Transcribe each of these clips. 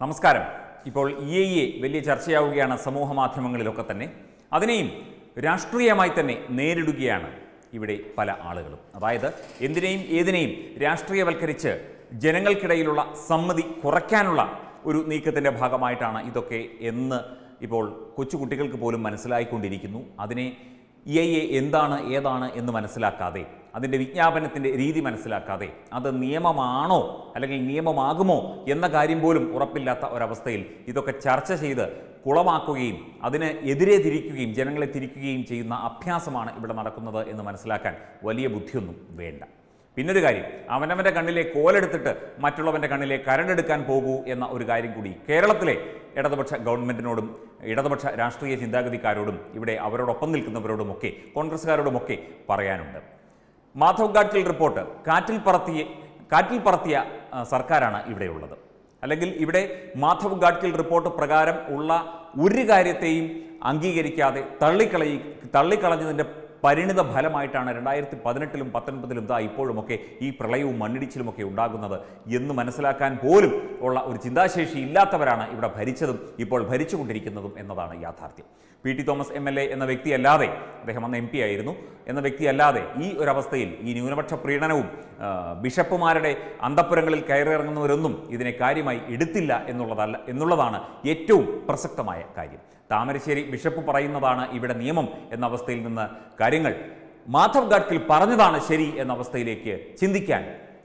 നമസ്കാരം. ഇപ്പോൾ E I A വലിയ ചർച്ചയാവുകയാണ് സമൂഹ മാധ്യമങ്ങളിലൊക്കെ തന്നെ. അതിനെയും രാഷ്ട്രീയമായി തന്നെ നേരിടുകയാണ് ഇവിടെ പല ആളുകളും. അതായത് എന്തിനേയും ഏതിനേയും രാഷ്ട്രീയവൽക്കരിച്ച് ജനങ്ങൾക്കിടയിലുള്ള സമ്മതി കുറയ്ക്കാനുള്ള ഒരു നീക്കത്തിന്റെ ഭാഗമായിട്ടാണ് ഇതൊക്കെ എന്ന് ഇപ്പോൾ കൊച്ചുകുട്ടികൾക്ക് പോലും മനസ്സിലായിക്കൊണ്ടിരിക്കുന്നു. അതിനെ ഇ ഐ എ എന്താണ് ഏതാണ് എന്ന് മനസ്സിലാക്കാതെ അതിന്റെ വിജ്ഞാപനത്തിന്റെ രീതി മനസ്സിലാക്കാതെ അത് നിയമമാണോ അല്ലെങ്കിൽ നിയമമാകുമോ എന്ന കാര്യം പോലും ഉറപ്പില്ലാത്ത ഒരവസ്ഥയിൽ ഇതൊക്കെ ചർച്ച ചെയ്ത് കുളമാക്കുകയും അതിന് എതിരെ തിരിക്കുകയും ജനങ്ങളെ തിരിക്കുകയും ചെയ്യുന്ന അഭ്യാസമാണ് ഇവിടെ നടക്കുന്നത് എന്ന് മനസ്സിലാക്കാൻ വലിയ ബുദ്ധിയൊന്നും വേണ്ട. പിന്നൊരു കാര്യം അവനവന്റെ കണ്ണിലെ കോലെടുത്തിട്ട് മറ്റുള്ളവന്റെ കണ്ണിലെ കരണ്ടെടുക്കാൻ പോകൂ എന്ന ഒരു കാര്യം കൂടി കേരളത്തിലെ ഇടതുപക്ഷ ഗവൺമെന്റിനോടും ഇടതുപക്ഷ രാഷ്ട്രീയ ചിന്താഗതിക്കാരോടും ഇവിടെ അവരോടൊപ്പം നിൽക്കുന്നവരോടുമൊക്കെ കോൺഗ്രസ്സുകാരോടുമൊക്കെ പറയാനുണ്ട്. മാധവ് ഗാഡ്കിൽ റിപ്പോർട്ട്. കാറ്റിൽ പറത്തിയ കാറ്റിൽ പറത്തിയ സർക്കാരാണ് ഇവിടെയുള്ളത്. അല്ലെങ്കിൽ ഇവിടെ മാധവ് ഗാഡ്കിൽ റിപ്പോർട്ട് പ്രകാരം ഉള്ള ഒരു കാര്യത്തെയും അംഗീകരിക്കാതെ തള്ളിക്കളയി തള്ളിക്കളഞ്ഞതിന്റെ പരിണിത ഫലമായിട്ടാണ് രണ്ടായിരത്തി പതിനെട്ടിലും പത്തൊൻപതിലും ദാ ഇപ്പോഴുമൊക്കെ ഈ പ്രളയവും മണ്ണിടിച്ചിലുമൊക്കെ ഉണ്ടാകുന്നത് എന്ന് മനസ്സിലാക്കാൻ പോലും ഉള്ള ഒരു ചിന്താശേഷി ഇല്ലാത്തവരാണ് ഇവിടെ ഭരിച്ചതും ഇപ്പോൾ ഭരിച്ചുകൊണ്ടിരിക്കുന്നതും എന്നതാണ് യാഥാർത്ഥ്യം. P T Thomas M L A എന്ന വ്യക്തിയല്ലാതെ അദ്ദേഹം അന്ന് എം പി ആയിരുന്നു. എന്ന വ്യക്തിയല്ലാതെ ഈ ഒരു അവസ്ഥയിൽ ഈ ന്യൂനപക്ഷ പ്രീണനവും ബിഷപ്പുമാരുടെ അന്തപ്പുരങ്ങളിൽ കയറിയിറങ്ങുന്നവരൊന്നും ഇതിനെ കാര്യമായി എടുത്തില്ല എന്നുള്ളതല്ല എന്നുള്ളതാണ് ഏറ്റവും പ്രസക്തമായ കാര്യം. താമരശ്ശേരി ബിഷപ്പ് പറയുന്നതാണ് ഇവിടെ നിയമം എന്ന അവസ്ഥയിൽ നിന്ന് കാര്യങ്ങൾ. മാധവ് ഗാഡ്കിൽ പറഞ്ഞതാണ് ശരി എന്ന അവസ്ഥയിലേക്ക് ചിന്തിക്കാൻ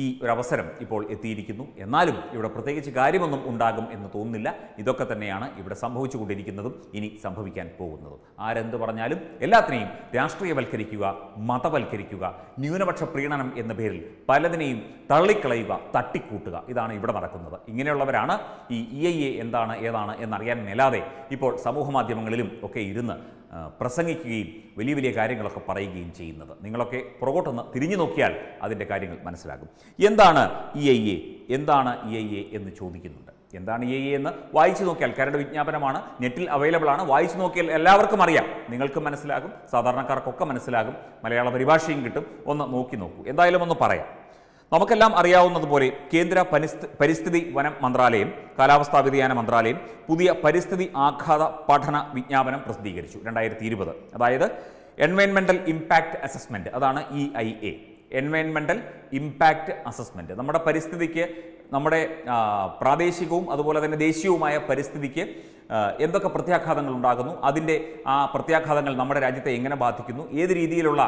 ഈ ഒരു അവസരം ഇപ്പോൾ എത്തിയിരിക്കുന്നു. എന്നാലും ഇവിടെ പ്രത്യേകിച്ച് കാര്യമൊന്നും ഉണ്ടാകും എന്ന് തോന്നുന്നില്ല. ഇതൊക്കെ തന്നെയാണ് ഇവിടെ സംഭവിച്ചുകൊണ്ടിരിക്കുന്നതും ഇനി സംഭവിക്കാൻ പോകുന്നതും. ആരെന്ത് പറഞ്ഞാലും എല്ലാത്തിനെയും രാഷ്ട്രീയവൽക്കരിക്കുക മതവൽക്കരിക്കുക ന്യൂനപക്ഷ പ്രീണനം എന്ന പേരിൽ പലതിനെയും തള്ളിക്കളയുക തട്ടിക്കൂട്ടുക. ഇതാണ് ഇവിടെ നടക്കുന്നത്. ഇങ്ങനെയുള്ളവരാണ് ഈ ഇ എ എന്താണ് ഏതാണ് എന്നറിയാൻ മേലാതെ ഇപ്പോൾ സമൂഹ മാധ്യമങ്ങളിലും ഒക്കെ ഇരുന്ന് പ്രസംഗിക്കുകയും വലിയ വലിയ കാര്യങ്ങളൊക്കെ പറയുകയും ചെയ്യുന്നത്. നിങ്ങളൊക്കെ പുറകോട്ടൊന്ന് തിരിഞ്ഞു നോക്കിയാൽ അതിന്റെ കാര്യങ്ങൾ മനസ്സിലാകും. എന്താണ് ഇ ഐ എ? എന്താണ് ഇ ഐ എ എന്ന് ചോദിക്കുന്നുണ്ട്. എന്താണ് ഇ ഐ എന്ന്? വായിച്ചു നോക്കിയാൽ കരട് വിജ്ഞാപനമാണ് നെറ്റിൽ അവൈലബിൾ ആണ്. വായിച്ചു നോക്കിയാൽ എല്ലാവർക്കും അറിയാം. നിങ്ങൾക്കും മനസ്സിലാകും സാധാരണക്കാർക്കൊക്കെ മനസ്സിലാകും മലയാള പരിഭാഷയും കിട്ടും. ഒന്ന് നോക്കി നോക്കൂ. എന്തായാലും ഒന്ന് പറയാം. നമുക്കെല്ലാം അറിയാവുന്നതുപോലെ കേന്ദ്ര പരിസ്ഥി പരിസ്ഥിതി വനം മന്ത്രാലയം കാലാവസ്ഥാ വ്യതിയാന മന്ത്രാലയം പുതിയ പരിസ്ഥിതി ആഘാത പഠന വിജ്ഞാപനം പ്രസിദ്ധീകരിച്ചു രണ്ടായിരത്തി ഇരുപത് അതായത് എൻവയൺമെന്റൽ ഇമ്പാക്റ്റ് അസസ്മെന്റ് അതാണ് ഇ ഐ എ എൻവയൺമെന്റൽ ഇമ്പാക്റ്റ് അസസ്മെന്റ് നമ്മുടെ പരിസ്ഥിതിക്ക് നമ്മുടെ പ്രാദേശികവും അതുപോലെ തന്നെ ദേശീയവുമായ പരിസ്ഥിതിക്ക് എന്തൊക്കെ പ്രത്യാഘാതങ്ങൾ ഉണ്ടാകുന്നു അതിന്റെ ആ പ്രത്യാഘാതങ്ങൾ നമ്മുടെ രാജ്യത്തെ എങ്ങനെ ബാധിക്കുന്നു ഏത് രീതിയിലുള്ള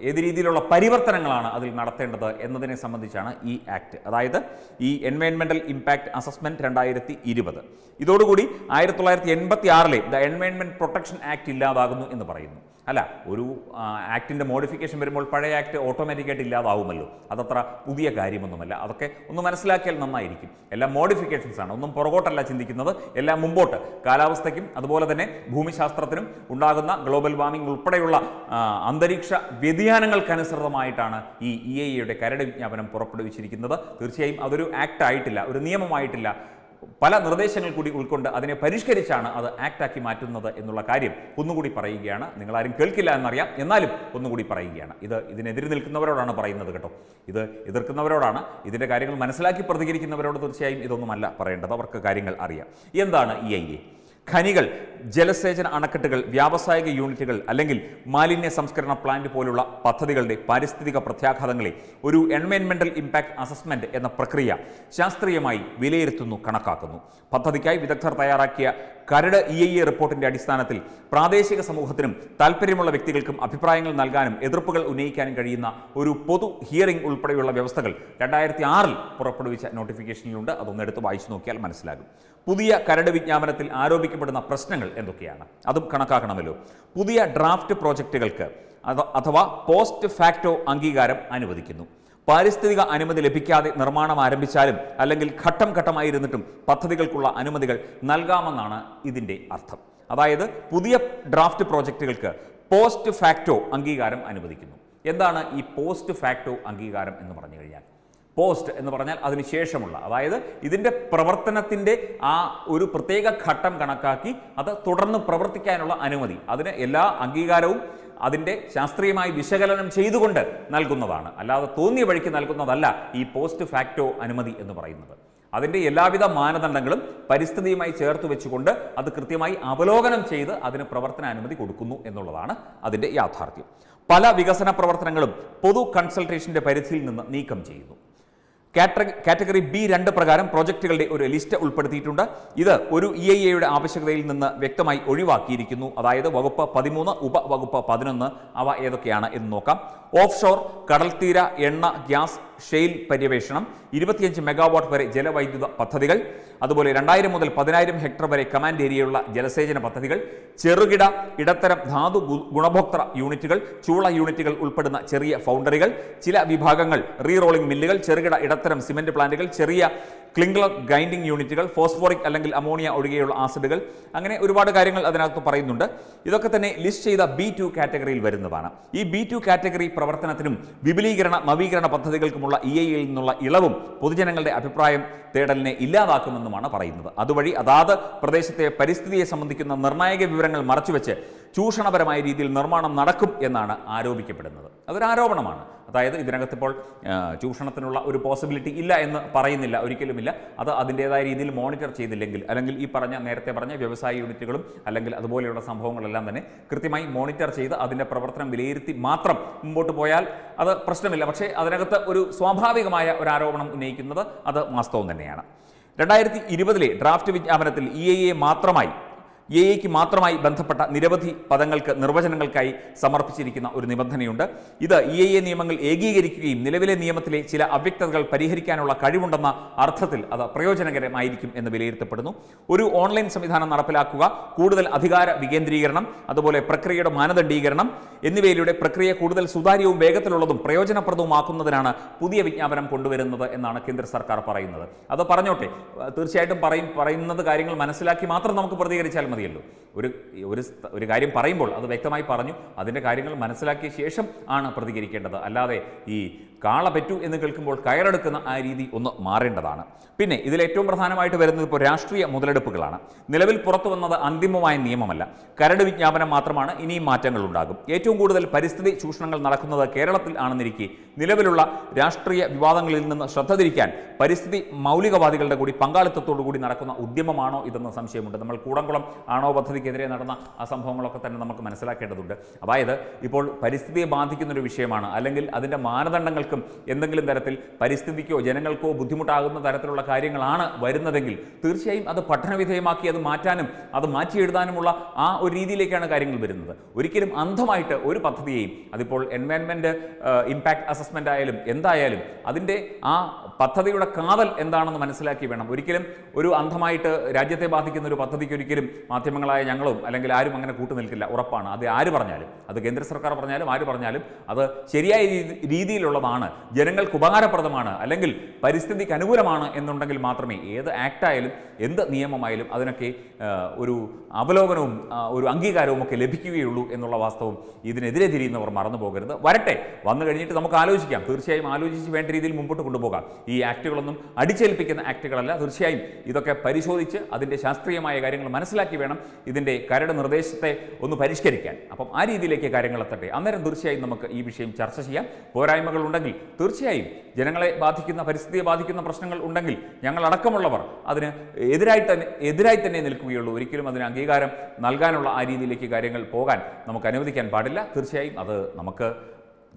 ഏത് രീതിയിലുള്ള പരിവർത്തനങ്ങളാണ് അതിൽ നടത്തേണ്ടത് എന്നതിനെ സംബന്ധിച്ചാണ് ഈ ആക്ട്. അതായത് ഈ എൻവയൺമെന്റൽ ഇമ്പാക്ട് അസസ്മെന്റ് രണ്ടായിരത്തി ഇരുപത് ഇതോടുകൂടി ആയിരത്തി തൊള്ളായിരത്തി എൺപത്തി ആറിലെ ദ എൻവയൺമെന്റ് പ്രൊട്ടക്ഷൻ ആക്ട് ഇല്ലാതാകുന്നു എന്ന് പറയുന്നു. അല്ല ഒരു ആക്ടിന്റെ മോഡിഫിക്കേഷൻ വരുമ്പോൾ പഴയ ആക്ട് ഓട്ടോമാറ്റിക്കായിട്ട് ഇല്ലാതാവുമല്ലോ. അതത്ര പുതിയ കാര്യമൊന്നുമല്ല. അതൊക്കെ ഒന്ന് മനസ്സിലാക്കിയാൽ നന്നായിരിക്കും. എല്ലാം മോഡിഫിക്കേഷൻസ് ആണ്. ഒന്നും പുറകോട്ടല്ല ചിന്തിക്കുന്നത്. എല്ലാം മുമ്പോട്ട്. കാലാവസ്ഥയ്ക്കും അതുപോലെ തന്നെ ഭൂമിശാസ്ത്രത്തിനും ഉണ്ടാകുന്ന ഗ്ലോബൽ വാർമിംഗ് ഉൾപ്പെടെയുള്ള അന്തരീക്ഷ അന്തരീക്ഷ വ്യതിയാനങ്ങൾക്കനുസൃതമായിട്ടാണ് ഈ ഇ ഐ എയുടെ കരട് വിജ്ഞാപനം പുറപ്പെടുവിച്ചിരിക്കുന്നത്. തീർച്ചയായും അതൊരു ആക്ട് ആയിട്ടില്ല ഒരു നിയമമായിട്ടില്ല. പല നിർദ്ദേശങ്ങൾ കൂടി ഉൾക്കൊണ്ട് അതിനെ പരിഷ്കരിച്ചാണ് അത് ആക്ടാക്കി മാറ്റുന്നത് എന്നുള്ള കാര്യം ഒന്നുകൂടി പറയുകയാണ്. നിങ്ങളാരും കേൾക്കില്ല എന്നറിയാം. എന്നാലും ഒന്നുകൂടി പറയുകയാണ്. ഇത് ഇതിനെതിരെ നിൽക്കുന്നവരോടാണ് പറയുന്നത് കേട്ടോ. ഇത് എതിർക്കുന്നവരോടാണ്. ഇതിന്റെ കാര്യങ്ങൾ മനസ്സിലാക്കി പ്രതികരിക്കുന്നവരോട് തീർച്ചയായും ഇതൊന്നുമല്ല പറയേണ്ടത്. അവർക്ക് കാര്യങ്ങൾ അറിയാം. എന്താണ് ഇ ഐ എ ഖനികൾ ജലസേചന അണക്കെട്ടുകൾ വ്യാവസായിക യൂണിറ്റുകൾ അല്ലെങ്കിൽ മാലിന്യ സംസ്കരണ പ്ലാന്റ് പോലുള്ള പദ്ധതികളുടെ പാരിസ്ഥിതിക പ്രത്യാഘാതങ്ങളെ ഒരു എൻവയൺമെന്റൽ ഇമ്പാക്ട് അസസ്മെന്റ് എന്ന പ്രക്രിയ ശാസ്ത്രീയമായി വിലയിരുത്തുന്നു കണക്കാക്കുന്നു. പദ്ധതിക്കായി വിദഗ്ധർ തയ്യാറാക്കിയ കരട് ഇ ഐ എ റിപ്പോർട്ടിന്റെ അടിസ്ഥാനത്തിൽ പ്രാദേശിക സമൂഹത്തിനും താല്പര്യമുള്ള വ്യക്തികൾക്കും അഭിപ്രായങ്ങൾ നൽകാനും എതിർപ്പുകൾ ഉന്നയിക്കാനും കഴിയുന്ന ഒരു പൊതു ഹിയറിംഗ് ഉൾപ്പെടെയുള്ള വ്യവസ്ഥകൾ രണ്ടായിരത്തി ആറിൽ പുറപ്പെടുവിച്ച നോട്ടിഫിക്കേഷനിലുണ്ട് അതൊന്ന് എടുത്ത് വായിച്ചു നോക്കിയാൽ മനസ്സിലാകും. പുതിയ കരട് വിജ്ഞാപനത്തിൽ ആരോപിക്കപ്പെടുന്ന പ്രശ്നങ്ങൾ എന്തൊക്കെയാണ്? അതും കണക്കാക്കണമല്ലോ. പുതിയ ഡ്രാഫ്റ്റ് പ്രോജക്റ്റുകൾക്ക് അഥ- അഥവാ പോസ്റ്റ് ഫാക്ടോ അംഗീകാരം അനുവദിക്കുന്നു. പാരിസ്ഥിതിക അനുമതി ലഭിക്കാതെ നിർമ്മാണം ആരംഭിച്ചാലും അല്ലെങ്കിൽ ഘട്ടം ഘട്ടമായി ഇരുന്നിട്ടും പദ്ധതികൾക്കുള്ള അനുമതികൾ നൽകാമെന്നാണ് ഇതിന്റെ അർത്ഥം. അതായത് പുതിയ ഡ്രാഫ്റ്റ് പ്രോജക്റ്റുകൾക്ക് പോസ്റ്റ് ഫാക്ടോ അംഗീകാരം അനുവദിക്കുന്നു. എന്താണ് ഈ പോസ്റ്റ് ഫാക്ടോ അംഗീകാരം എന്ന് പറഞ്ഞു കഴിഞ്ഞാൽ? പോസ്റ്റ് എന്ന് പറഞ്ഞാൽ അതിനുശേഷമുള്ള അതായത് ഇതിന്റെ പ്രവർത്തനത്തിന്റെ ആ ഒരു പ്രത്യേക ഘട്ടം കണക്കാക്കി അത് തുടർന്ന് പ്രവർത്തിക്കാനുള്ള അനുമതി. അതിന് എല്ലാ അംഗീകാരവും അതിന്റെ ശാസ്ത്രീയമായി വിശകലനം ചെയ്തുകൊണ്ട് നൽകുന്നതാണ്. അല്ലാതെ തോന്നിയ വഴിക്ക് നൽകുന്നതല്ല ഈ പോസ്റ്റ് ഫാക്റ്റോ അനുമതി എന്ന് പറയുന്നത്. അതിന്റെ എല്ലാവിധ മാനദണ്ഡങ്ങളും പരിസ്ഥിതിയുമായി ചേർത്ത് വെച്ചുകൊണ്ട് അത് കൃത്യമായി അവലോകനം ചെയ്ത് അതിന് പ്രവർത്തന അനുമതി കൊടുക്കുന്നു എന്നുള്ളതാണ് അതിന്റെ യാഥാർത്ഥ്യം. പല വികസന പ്രവർത്തനങ്ങളും പൊതു കൺസൾട്ടേഷന്റെ പരിധിയിൽ നിന്ന് നീക്കം ചെയ്യുന്നു. കാറ്റഗറി ബി രണ്ട് പ്രകാരം പ്രോജക്റ്റുകളുടെ ഒരു ലിസ്റ്റ് ഉൾപ്പെടുത്തിയിട്ടുണ്ട്. ഇത് ഒരു ഇ ഐ എയുടെ ആവശ്യകതയിൽ നിന്ന് വ്യക്തമായി ഒഴിവാക്കിയിരിക്കുന്നു. അതായത് വകുപ്പ് പതിമൂന്ന് ഉപവകുപ്പ് പതിനൊന്ന് അവ ഏതൊക്കെയാണ് എന്ന് നോക്കാം. ഓഫ് ഷോർ കടൽത്തീര എണ്ണ ഗ്യാസ് ഷെയിൽ പര്യവേഷണം ഇരുപത്തിയഞ്ച് മെഗാവാട്ട് വരെ ജലവൈദ്യുത പദ്ധതികൾ അതുപോലെ രണ്ടായിരം മുതൽ പതിനായിരം ഹെക്ടർ വരെ കമാൻഡ് ഏരിയയുള്ള ജലസേചന പദ്ധതികൾ ചെറുകിട ഇടത്തരം ധാതു ഗുണഭോക്തൃ യൂണിറ്റുകൾ ചൂള യൂണിറ്റുകൾ ഉൾപ്പെടുന്ന ചെറിയ ഫൗണ്ടറികൾ ചില വിഭാഗങ്ങൾ റീറോളിംഗ് മില്ലുകൾ ചെറുകിട ഇടത്തരം സിമന്റ് പ്ലാന്റുകൾ ചെറിയ ക്ലിംഗ്ലർ ഗ്രൈൻഡിംഗ് യൂണിറ്റുകൾ ഫോസ്ഫോറിക് അല്ലെങ്കിൽ അമോണിയ ഒഴികെയുള്ള ആസിഡുകൾ അങ്ങനെ ഒരുപാട് കാര്യങ്ങൾ അതിനകത്ത് പറയുന്നുണ്ട്. ഇതൊക്കെ തന്നെ ലിസ്റ്റ് ചെയ്ത ബി ടു കാറ്റഗറിയിൽ വരുന്നതാണ്. ഈ ബി ടു കാറ്റഗറി പ്രവർത്തനത്തിനും വിപുലീകരണ നവീകരണ പദ്ധതികൾക്കുമുള്ള ഇ ഐയിൽ നിന്നുള്ള ഇളവും പൊതുജനങ്ങളുടെ അഭിപ്രായം തേടലിനെ ഇല്ലാതാക്കുമെന്നുമാണ് പറയുന്നത്. അതുവഴി അതാത് പ്രദേശത്തെ പരിസ്ഥിതിയെ സംബന്ധിക്കുന്ന നിർണായക വിവരങ്ങൾ മറച്ചുവെച്ച് ചൂഷണപരമായ രീതിയിൽ നിർമ്മാണം നടക്കും എന്നാണ് ആരോപിക്കപ്പെടുന്നത്. അതൊരു ആരോപണമാണ്. അതായത് ഇതിനകത്ത് ഇപ്പോൾ ചൂഷണത്തിനുള്ള ഒരു പോസിബിലിറ്റി ഇല്ല എന്ന് പറയുന്നില്ല ഒരിക്കലുമില്ല. അത് അതിന്റേതായ രീതിയിൽ മോണിറ്റർ ചെയ്തില്ലെങ്കിൽ അല്ലെങ്കിൽ ഈ പറഞ്ഞ നേരത്തെ പറഞ്ഞ വ്യവസായ യൂണിറ്റുകളും അല്ലെങ്കിൽ അതുപോലെയുള്ള സംഭവങ്ങളെല്ലാം തന്നെ കൃത്യമായി മോണിറ്റർ ചെയ്ത് അതിന്റെ പ്രവർത്തനം വിലയിരുത്തി മാത്രം മുമ്പോട്ട് പോയാൽ അത് പ്രശ്നമില്ല. പക്ഷേ അതിനകത്ത് ഒരു സ്വാഭാവികമായ ഒരു ആരോപണം ഉന്നയിക്കുന്നത് അത് വാസ്തവം തന്നെയാണ്. രണ്ടായിരത്തി ഇരുപതിലെ ഡ്രാഫ്റ്റ് വിജ്ഞാപനത്തിൽ ഇ എ മാത്രമായി എ എക്ക് മാത്രമായി ബന്ധപ്പെട്ട നിരവധി പദങ്ങൾക്ക് നിർവചനങ്ങൾക്കായി സമർപ്പിച്ചിരിക്കുന്ന ഒരു നിബന്ധനയുണ്ട്. ഇത് ഇ എ എ നിയമങ്ങൾ ഏകീകരിക്കുകയും നിലവിലെ നിയമത്തിലെ ചില അവ്യക്തതകൾ പരിഹരിക്കാനുള്ള കഴിവുണ്ടെന്ന അർത്ഥത്തിൽ അത് പ്രയോജനകരമായിരിക്കും എന്ന് വിലയിരുത്തപ്പെടുന്നു. ഒരു ഓൺലൈൻ സംവിധാനം നടപ്പിലാക്കുക കൂടുതൽ അധികാര വികേന്ദ്രീകരണം അതുപോലെ പ്രക്രിയയുടെ മാനദണ്ഡീകരണം എന്നിവയിലൂടെ പ്രക്രിയ കൂടുതൽ സുതാര്യവും വേഗത്തിലുള്ളതും പ്രയോജനപ്രദവുമാക്കുന്നതിനാണ് പുതിയ വിജ്ഞാപനം കൊണ്ടുവരുന്നത് എന്നാണ് കേന്ദ്ര സർക്കാർ പറയുന്നത്. അത് പറഞ്ഞോട്ടെ. തീർച്ചയായിട്ടും പറയും പറയുന്നത് കാര്യങ്ങൾ മനസ്സിലാക്കി മാത്രം നമുക്ക് പ്രതികരിച്ചാൽ മതിയല്ലോ. ഒരു ഒരു ഒരു കാര്യം പറയുമ്പോൾ അത് വ്യക്തമായി പറഞ്ഞു അതിന്റെ കാര്യങ്ങൾ മനസ്സിലാക്കിയ ശേഷം ആണ് പ്രതികരിക്കേണ്ടത്. അല്ലാതെ ഈ കാള പറ്റൂ എന്ന് കേൾക്കുമ്പോൾ കയറെടുക്കുന്ന ആ രീതി ഒന്ന് മാറേണ്ടതാണ്. പിന്നെ ഇതിൽ ഏറ്റവും പ്രധാനമായിട്ട് വരുന്നത് ഇപ്പോൾ രാഷ്ട്രീയ മുതലെടുപ്പുകളാണ്. നിലവിൽ പുറത്തു വന്നത് അന്തിമമായ നിയമമല്ല. കരട് വിജ്ഞാപനം മാത്രമാണ് ഇനിയും മാറ്റങ്ങൾ ഉണ്ടാകും ഏറ്റവും കൂടുതൽ പരിസ്ഥിതി ചൂഷണങ്ങൾ നടക്കുന്നത് കേരളത്തിൽ ആണെന്നിരിക്കെ നിലവിലുള്ള രാഷ്ട്രീയ വിവാദങ്ങളിൽ നിന്ന് ശ്രദ്ധ തിരിക്കാൻ പരിസ്ഥിതി മൗലികവാദികളുടെ കൂടി കൂടി നടക്കുന്ന ഉദ്യമമാണോ ഇതെന്ന് സംശയമുണ്ട്. നമ്മൾ കൂടംകുളം ആണോ പദ്ധതിക്കെതിരെ നടന്ന ആ സംഭവങ്ങളൊക്കെ തന്നെ നമുക്ക് മനസ്സിലാക്കേണ്ടതുണ്ട്. അതായത് ഇപ്പോൾ പരിസ്ഥിതിയെ ബാധിക്കുന്ന ഒരു വിഷയമാണ് അല്ലെങ്കിൽ അതിന്റെ മാനദണ്ഡങ്ങൾക്കും എന്തെങ്കിലും തരത്തിൽ പരിസ്ഥിതിക്കോ ജനങ്ങൾക്കോ ബുദ്ധിമുട്ടാകുന്ന തരത്തിലുള്ള കാര്യങ്ങളാണ് വരുന്നതെങ്കിൽ തീർച്ചയായും അത് പഠനവിധേയമാക്കി അത് മാറ്റാനും അത് മാറ്റി എഴുതാനുമുള്ള ആ ഒരു രീതിയിലേക്കാണ് കാര്യങ്ങൾ വരുന്നത്. ഒരിക്കലും അന്ധമായിട്ട് ഒരു പദ്ധതിയെയും അതിപ്പോൾ എൻവയൺമെന്റ് ഇമ്പാക്ട് അസസ്മെന്റ് ആയാലും എന്തായാലും അതിന്റെ ആ പദ്ധതിയുടെ കാതൽ എന്താണെന്ന് മനസ്സിലാക്കി വേണം. ഒരിക്കലും ഒരു അന്ധമായിട്ട് രാജ്യത്തെ ബാധിക്കുന്ന ഒരു പദ്ധതിക്ക് ഒരിക്കലും മാധ്യമങ്ങളായ ഞങ്ങളും അല്ലെങ്കിൽ ആരും അങ്ങനെ കൂട്ടു നിൽക്കില്ല. ഉറപ്പാണ്. അത് ആര് പറഞ്ഞാലും അത് കേന്ദ്ര സർക്കാർ പറഞ്ഞാലും ആര് പറഞ്ഞാലും അത് ശരിയായ രീതി- രീതിയിലുള്ളതാണ് ജനങ്ങൾക്ക് ഉപകാരപ്രദമാണ് അല്ലെങ്കിൽ പരിസ്ഥിതിക്ക് അനുകൂലമാണ് എന്നുണ്ടെങ്കിൽ മാത്രമേ ഏത് ആക്റ്റായാലും എന്ത് നിയമമായാലും അതിനൊക്കെ ഒരു അവലോകനവും ഒരു അംഗീകാരവും ഒക്കെ ലഭിക്കുകയുള്ളൂ എന്നുള്ള വാസ്തവം ഇതിനെതിരെ തിരിയുന്നവർ മറന്നു പോകരുത്. വരട്ടെ. വന്നു കഴിഞ്ഞിട്ട് നമുക്ക് ആലോചിക്കാം. തീർച്ചയായും ആലോചിച്ച് വേണ്ട രീതിയിൽ മുമ്പോട്ട് കൊണ്ടുപോകാം. ഈ ആക്ടുകളൊന്നും അടിച്ചേൽപ്പിക്കുന്ന ആക്ടുകളല്ല തീർച്ചയായും ഇതൊക്കെ പരിശോധിച്ച് അതിന്റെ ശാസ്ത്രീയമായ കാര്യങ്ങൾ മനസ്സിലാക്കി വേണം ഇതിന്റെ കരട് നിർദ്ദേശത്തെ ഒന്ന് പരിഷ്കരിക്കാൻ. അപ്പം ആ രീതിയിലേക്ക് കാര്യങ്ങൾ എത്തട്ടെ. അന്നേരം തീർച്ചയായും നമുക്ക് ഈ വിഷയം ചർച്ച ചെയ്യാം. പോരായ്മകൾ ഉണ്ടെങ്കിൽ തീർച്ചയായും ജനങ്ങളെ ബാധിക്കുന്ന പരിസ്ഥിതിയെ ബാധിക്കുന്ന പ്രശ്നങ്ങൾ ഉണ്ടെങ്കിൽ ഞങ്ങൾ അടക്കമുള്ളവർ അതിന് എതിരായി തന്നെ എതിരായി തന്നെ നിൽക്കുകയുള്ളൂ. ഒരിക്കലും അതിന് അംഗീകാരം നൽകാനുള്ള ആ രീതിയിലേക്ക് കാര്യങ്ങൾ പോകാൻ നമുക്ക് അനുവദിക്കാൻ പാടില്ല. തീർച്ചയായും അത് നമുക്ക്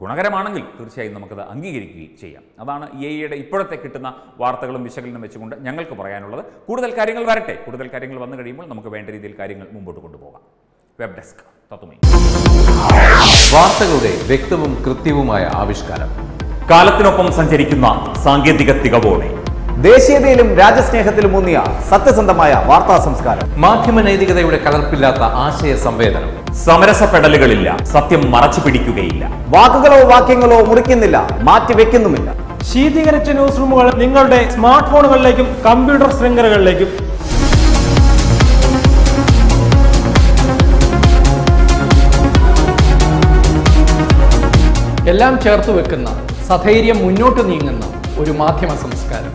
ഗുണകരമാണെങ്കിൽ തീർച്ചയായും നമുക്കത് അംഗീകരിക്കുകയും ചെയ്യാം. അതാണ് ഇ ഐയുടെ ഇപ്പോഴത്തെ കിട്ടുന്ന വാർത്തകളും വിശകലനം വെച്ചുകൊണ്ട് ഞങ്ങൾക്ക് പറയാനുള്ളത്. കൂടുതൽ കാര്യങ്ങൾ വരട്ടെ. കൂടുതൽ കാര്യങ്ങൾ വന്നു കഴിയുമ്പോൾ നമുക്ക് വേണ്ട രീതിയിൽ കാര്യങ്ങൾ മുമ്പോട്ട് കൊണ്ടുപോകാം. വെബ് ഡെസ്ക് തത്വമേ. വാർത്തകളുടെ വ്യക്തവും കൃത്യവുമായ ആവിഷ്കാരം. കാലത്തിനൊപ്പം സഞ്ചരിക്കുന്ന സാങ്കേതിക തികവോടെ. ദേശീയതയിലും രാജ്യസ്നേഹത്തിലും ഊന്നിയ സത്യസന്ധമായ വാർത്താ സംസ്കാരം. മാധ്യമ നൈതികതയുടെ കലർപ്പില്ലാത്ത ആശയ സംവേദനം. സമരസപ്പെടലുകളില്ല സത്യം മറച്ചു പിടിക്കുകയില്ല. വാക്കുകളോ വാക്യങ്ങളോ മുറിക്കുന്നില്ല മാറ്റിവെക്കുന്നുമില്ല. ശീതീകരിച്ച ന്യൂസ് റൂമുകൾ നിങ്ങളുടെ സ്മാർട്ട് ഫോണുകളിലേക്കും കമ്പ്യൂട്ടർ ശൃംഖലകളിലേക്കും. എല്ലാം ചേർത്ത് വെക്കുന്ന സധൈര്യം മുന്നോട്ട് നീങ്ങുന്ന ഒരു മാധ്യമ സംസ്കാരം.